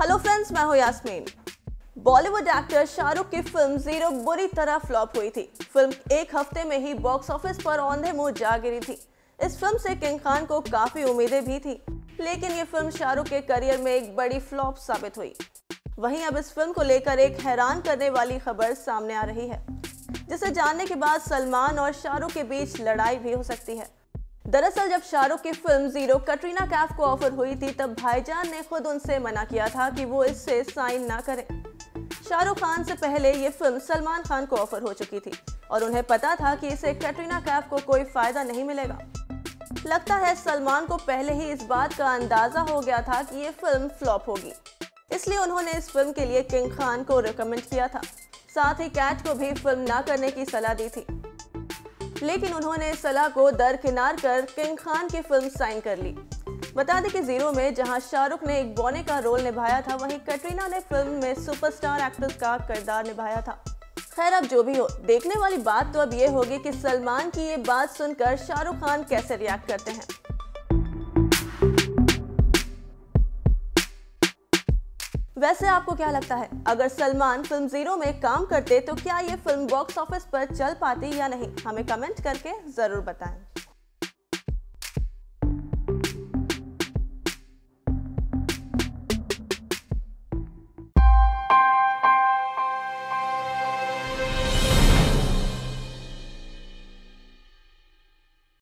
Hello friends मैं हूँ Yasmin Bollywood actor Shahrukh की फ़िल्म ज़ीरो बुरी तरह फ्लॉप हुई थी. फ़िल्म एक हफ़्ते में ही बॉक्स ऑफ़िस पर औंधे मुँह जा गिरी थी. इस फ़िल्म से किंग खान को काफ़ी उम्मीदें भी थी, लेकिन ये फ़िल्म शाहरुख के करियर में एक बड़ी फ्लॉप साबित हुई. वहीं अब इस फ़िल्म को लेकर एक हैरान करने वाली खबर सामने आ रही है, जिसे जानने के बाद सलमान और शाहरुख के बीच लड़ाई भी हो सकती है. दरअसल जब शाहरुख की फ़िल्म ज़ीरो कटरीना कैफ को ऑफ़र हुई थी, तब भाईजान ने खुद उनसे मना किया था कि वो इससे साइन ना करें। शाहरुख खान से पहले ये फ़िल्म सलमान खान को ऑफ़र हो चुकी थी और उन्हें पता था कि इसे कटरीना कैफ को कोई फ़ायदा नहीं मिलेगा। लगता है सलमान को पहले ही इस बात का अंदाज़ा हो गया था कि ये फ़िल्म फ्लॉप होगी। इसलिए उन्होंने इस फ़िल्म के लिए किंग खान को रिकमेंड किया था। साथ ही कैट को भी फ़िल्म ना करने की सलाह दी थी। लेकिन उन्होंने इस सलाह को दरकिनार कर किंग खान की फ़िल्म साइन कर ली। बता दें कि ज़ीरो में जहाँ शाहरुख ने एक बौने का रोल निभाया था, वहीं कटरीना ने फ़िल्म में सुपरस्टार एक्ट्रेस का किरदार निभाया था। खैर, अब जो भी हो, देखने वाली बात तो अब ये होगी कि सलमान की ये बात सुनकर शाहरुख खान कैसे रिएक्ट करते हैं। वैसे आपको क्या लगता है, अगर सलमान फ़िल्म ज़ीरो में काम करते तो क्या ये फ़िल्म बॉक्स ऑफ़िस पर चल पाती या नहीं? हमें कमेंट करके ज़रूर बताएँ।